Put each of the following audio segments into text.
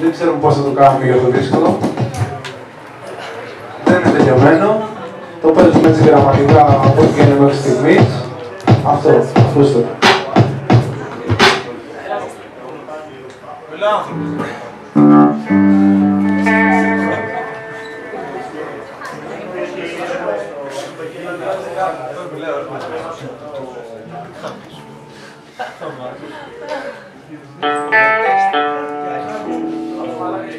Δεν ξέρουμε πώς θα το κάνουμε για το δύσκολο. Δεν είναι τελειωμένο. Το παίζουμε έτσι γραμματικά από ό,τι γίνεται μέχρι στιγμής. Αυτό, ακούστε. Δεν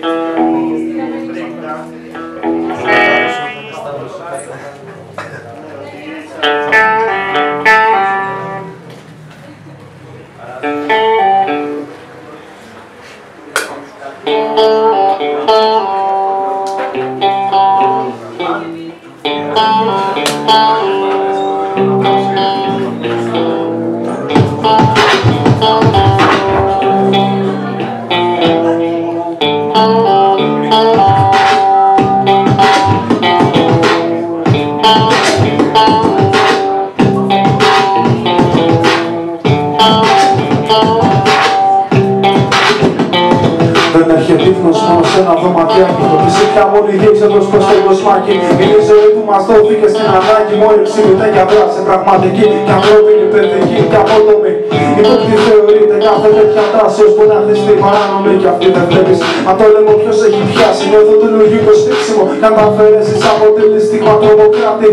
μόνο σε ένα δωματιάκι Το φυσικά μόλι διέξοδος προς το κοσμάκι Είναι η ζωή που μας δόθηκε στην ανάγκη Μόλι ξύπνητα για δράση πραγματική Και ανθρώπινη παιδική και απότομη Υπόπτη θεωρείται κάθε τέτοια τάση Ως μπορεί να θυστεί παράνομη και αυτή δεν βλέπεις Μα το λέμε ποιος έχει πιάσει Νιώθω το λογικό στήξιμο Κατά αφαιρέσεις αποτελεί στιγμα τρομοκράτη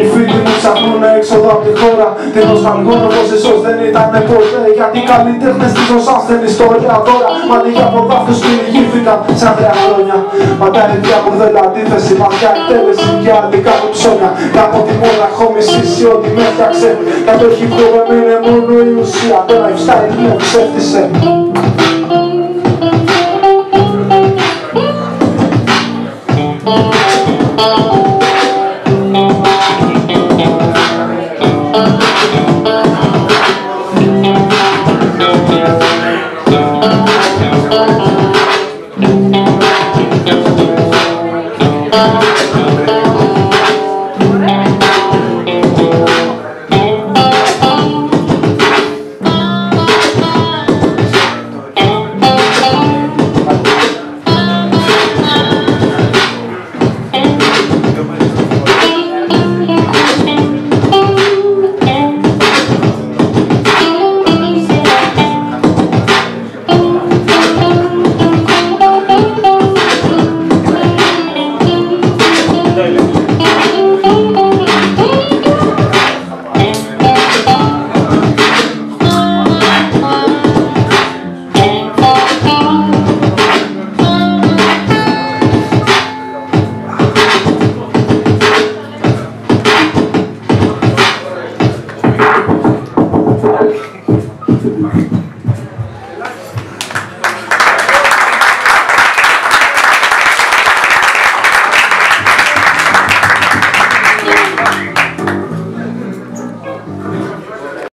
Οι φίλοι μου ψάχνουν έξοδο από τη χώρα. Την νοσταλγούν όπως ίσως δεν ήταν ποτέ. Γιατί οι καλλιτέχνες της ζωσάς στην ιστορία τώρα. Μα λίγοι από δάφτους κυνηγήθηκαν σαν τρία χρόνια. Μα τα ίδια μπουρδέλα αντίθεση, βαθιά εκτέλεση και άλλη κάτω ψώνια Κάπου τη μόνα έχω μισήσει ό,τι με έφτιαξε Κάτω έχει βγούμε είναι μόνο η ουσία Το lifestyle μου ψεύτισε